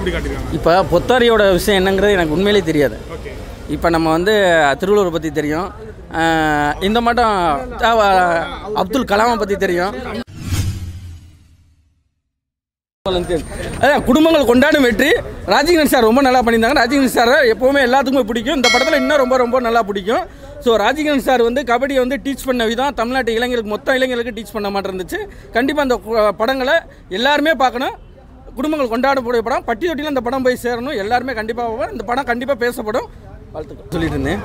எப்படி காட்டியிருக்காங்க. இப்போ பொத்தாரியோட விஷயம் என்னங்கிறது எனக்கு உண்மையிலே தெரியாது. இப்போ நம்ம வந்து திருவள்ளுவர் பற்றி தெரியும். இந்த மட்டும் அப்துல் கலாமை பற்றி தெரியும். அதான் குடும்பங்கள் கொண்டாடும் வெற்றி. ராஜீவ்கன் சார் ரொம்ப நல்லா பண்ணியிருந்தாங்க. ராஜீவ்கன் சாரை எப்போவுமே எல்லாத்துக்குமே பிடிக்கும். இந்த படத்தில் இன்னும் ரொம்ப ரொம்ப நல்லா பிடிக்கும். ஸோ ராஜீவ்கன் சார் வந்து கபடியை வந்து டீச் பண்ண விதம் தமிழ்நாட்டு இளைஞர்களுக்கு மொத்த இளைஞர்களுக்கு டீச் பண்ண மாட்டேன் இருந்துச்சு. கண்டிப்பாக அந்த படங்களை எல்லாருமே பார்க்கணும். குடும்பங்கள் கொண்டாடக்கூடிய படம் பட்டி தொட்டியில் இந்த படம் போய் சேரணும். எல்லாருமே கண்டிப்பாக இந்த படம் கண்டிப்பாக பேசப்படும். வாழ்த்துக்கள். சொல்லிட்டு இருந்தேன்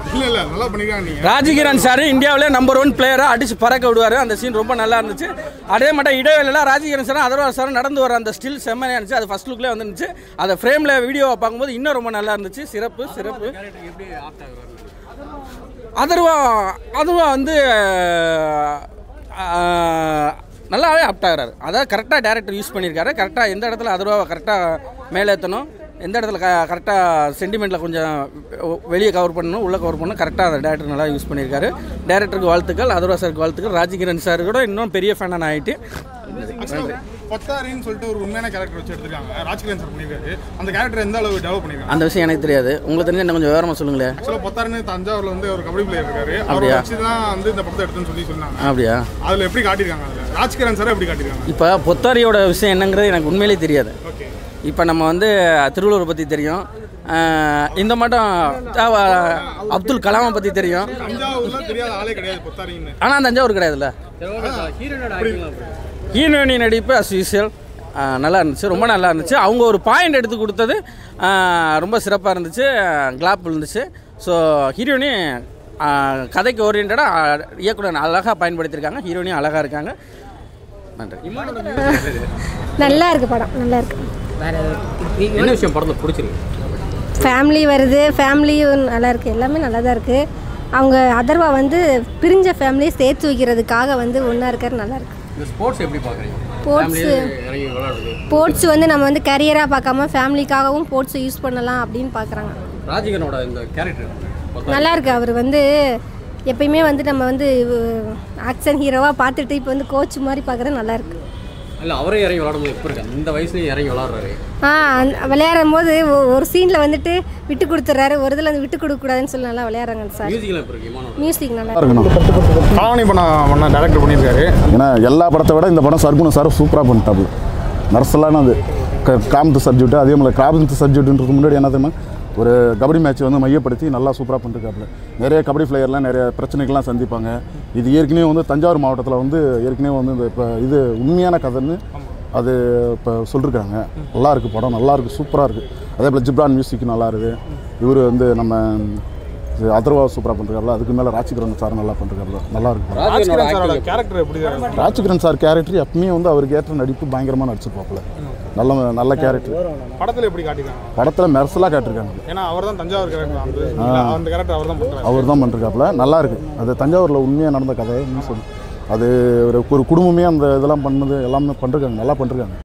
ராஜகிரண் சார் இந்தியாவிலே நம்பர் ஒன் பிளேயராக அடிச்சு பறக்க விடுவார். அந்த சீன் ரொம்ப நல்லா இருந்துச்சு. அதே மட்டும் இடைவேளையில் ராஜகிரண் சார் அதர்வா சார் நடந்து வர அந்த ஸ்டில் செம்மையாக இருந்துச்சு. அது ஃபர்ஸ்ட் லுக்லேயே வந்துருந்துச்சு. அதை ஃப்ரேமில் வீடியோவை பார்க்கும்போது இன்னும் ரொம்ப நல்லா இருந்துச்சு. சிறப்பு சிறப்பு. அதர்வா அதுவா வந்து நல்லாவே ஆப்ட் ஆகிறாரு. அதாவது கரெக்டாக டேரக்டர் யூஸ் பண்ணியிருக்காரு. கரெக்டாக எந்த இடத்துல அதர்வாக கரெக்டாக மேலே ஏற்றணும் எந்த இடத்துல க கரெக்டாக சென்டிமெண்ட்டில் கொஞ்சம் வெளியே கவர் பண்ணணும் உள்ளே கவர் பண்ணணும் கரெக்டாக அந்த டேரக்டர் நல்லா யூஸ் பண்ணியிருக்காரு. டேரக்டருக்கு வாழ்த்துக்கள் அதர்வா சாருக்கு வாழ்த்துக்கள். ராஜகிரண் சார் கூட இன்னும் பெரிய ஃபேனாக நான் ஆகிட்டு பொத்தாரின்னு சொல்லிட்டு ஒரு உண்மையான கேரக்டர் வச்சு எடுத்திருக்காங்க. ராஜ்கிரண் சார் பண்ணிருக்காரு அந்த கேரக்டர் எந்த அளவு டெவலப் பண்ணிருக்காங்க அந்த விஷயம் எனக்கு தெரியாது. உங்களுக்கு தெரிஞ்சு என்ன கொஞ்சம் விவரமாக சொல்லுங்களேன். ஆக்சுவலாக பொத்தாருன்னு தஞ்சாவூர்ல வந்து ஒரு கபடி பிளேயர் இருக்காரு. அவரை அப்படியா? வச்சு தான் வந்து இந்த படத்தை எடுத்துன்னு சொல்லி சொன்னாங்க. அப்படியா? அதுல எப்படி காட்டியிருக்காங்க அதுல ராஜ்கிரண் சார் எப்படி காட்டியிருக்காங்க? இப்போ பொத்தாரியோட விஷயம் என்னங்கிறது எனக்கு உண்மையிலே தெரியாது. ஓகே இப்போ நம்ம வந்து திருவள்ளுவர் பற்றி தெரியும். இந்த மட்டும் அப்துல் கலாமை பற்றி தெரியும். தஞ்சாவூர்ல தெரியாத ஆளே கிடையாது பொத்தாரின்னு ஆனால் தஞ்சாவூர் கிடையாதுல்ல? ஹீரோயினி நடிப்பு அஸ் யூஸ்வல் நல்லா இருந்துச்சு ரொம்ப நல்லா இருந்துச்சு. அவங்க ஒரு பாயிண்ட் எடுத்து கொடுத்தது ரொம்ப சிறப்பாக இருந்துச்சு கிளாப் இருந்துச்சு ஸோ ஹீரோயினி கதைக்கு ஓரியன்டாக இயக்குனர் அழகாக பயன்படுத்தியிருக்காங்க. ஹீரோயினியும் அழகாக இருக்காங்க. நன்றி. நல்லா இருக்கு படம் நல்லா இருக்கு. வேற என்ன விஷயம் படத்தில் பிடிச்சிருக்கு? ஃபேமிலி வருது ஃபேமிலியும் நல்லா இருக்கு எல்லாமே நல்லா தான் இருக்கு. அவங்க அதர்வா வந்து பிரிஞ்ச ஃபேமிலியை சேர்த்து வைக்கிறதுக்காக வந்து ஒன்றா இருக்காரு நல்லா இருக்கு. இந்த ஸ்போர்ட்ஸ் ஸ்போர்ட்ஸ் வந்து நம்ம வந்து கரியராக பார்க்காம ஃபேமிலிக்காகவும் ஸ்போர்ட்ஸை யூஸ் பண்ணலாம் அப்படின்னு பார்க்குறாங்க. ராஜிகனோட இந்த கேரக்டர் நல்லா இருக்கு. அவர் வந்து எப்பயுமே வந்து நம்ம வந்து ஆக்ஷன் ஹீரோவாக பார்த்துட்டு இப்போ வந்து கோச் மாதிரி பார்க்குறது நல்லா இருக்கு. இல்லை அவரே இறங்கி விளையாடும்போது எப்போ இருக்கு? இந்த வயசுலயும் இறங்கி விளையாடுறாரு. ஆ விளையாடும் போது ஒரு சீனில் வந்துட்டு விட்டு கொடுத்துட்றாரு ஒரு இதில் வந்து விட்டு கொடுக்கக்கூடாதுன்னு சொல்லி நல்லா விளையாடுறாங்க சார். மியூசிக்கில் எப்படி இருக்கு? மியூசிக் நல்லா இருக்கணும். காவனி படம் பண்ண டேரக்டர் பண்ணியிருக்காரு. ஏன்னா எல்லா படத்தை விட இந்த படம் சர்க்குணம் சார் சூப்பராக பண்ணிட்டாப்புல. நர்சலான அது. காமத்து சப்ஜெக்ட் அதே மாதிரி காமத்து சப்ஜெக்ட்டுன்றதுக்கு முன்னாடி என்ன தெரியுமா? ஒரு கபடி மேட்ச் வந்து மையப்படுத்தி நல்லா சூப்பராக பண்ணிருக்காப்புல. நிறைய கபடி பிளேயர்லாம் நிறைய பிரச்சனைகள்லாம் சந்திப்பாங்க. இது ஏற்கனவே வந்து தஞ்சாவூர் மாவட்டத்தில் வந்து ஏற்கனவே வந்து இந்த இப்போ இது உண்மையான கதைன்னு அது இப்போ சொல்லிருக்காங்க. நல்லா இருக்கு படம் நல்லா இருக்கு சூப்பராக இருக்கு. அதே போல் ஜிப்ரான் மியூசிக் நல்லா இருக்கு. இவர் வந்து நம்ம இது அதர்வா சூப்பராக பண்ணுறாருல அதுக்கு மேலே ராஜ்கிரண் சார் நல்லா பண்ணுறாருல நல்லா இருக்கு ராஜ்கிரண் acting கேரக்டர் எப்படி இருக்கு? ராஜ்கிரண் சார் கேரக்டர் எப்பவுமே வந்து அவருக்கு ஏற்ற நடிப்பு பயங்கரமாக நடிச்சிருப்பாப்புல. நல்ல நல்ல கேரக்டர் படத்துல எப்படி காட்டியிருக்காங்க? படத்தில் மெர்சலாக காட்டிருக்காங்க ஏன்னா அவர் தான் தஞ்சாவூர் கேரக்டர் அந்த கேரக்டர் அவர் தான் அவர் தான் பண்ணிருக்காப்புல நல்லா இருக்கு. அது தஞ்சாவூரில் உண்மையாக நடந்த கதை சொல்லு. அது ஒரு ஒரு குடும்பமே அந்த இதெல்லாம் பண்ணது எல்லாமே பண்ணிருக்காங்க நல்லா பண்ணிருக்காங்க